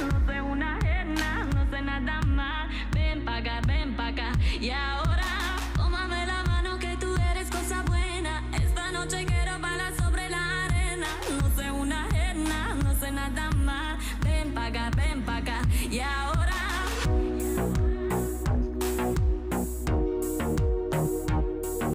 no sé una jena, no sé nada más. Ven pa' acá, ven pa' acá, ya.